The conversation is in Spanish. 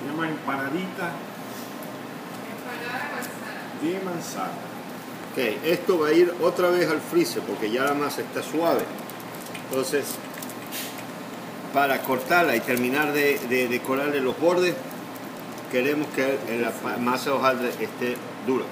Se llama empanadita de manzana. Ok, esto va a ir otra vez al freezer porque ya la masa está suave. Entonces, para cortarla y terminar de, de decorarle los bordes, queremos que la masa de hojaldre esté dura.